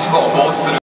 事故を防止する。